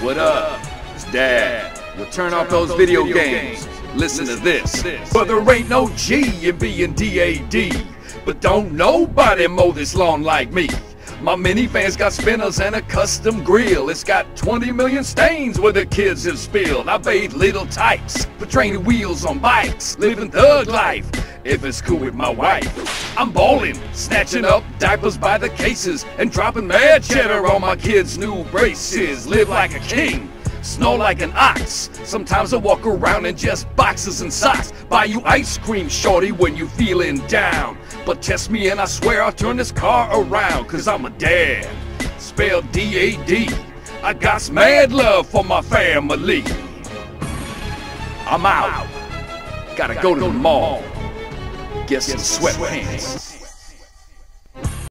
What up? It's Dad. We'll turn off those video games. Listen to this. But there ain't no G in being DAD. But don't nobody mow this lawn like me. My minivan's got spinners and a custom grill. It's got 20 million stains where the kids have spilled. I bathe little tykes, put training wheels on bikes, living thug life. If it's cool with my wife, I'm ballin', snatching up diapers by the cases and dropping mad cheddar on my kids' new braces. Live like a king. Snore like an ox. Sometimes I walk around in just boxes and socks. Buy you ice cream, shorty, when you feeling down. But test me and I swear I'll turn this car around. Cause I'm a dad. Spelled D-A-D. I got mad love for my family. I'm out. Gotta go to the mall. Some sweatpants.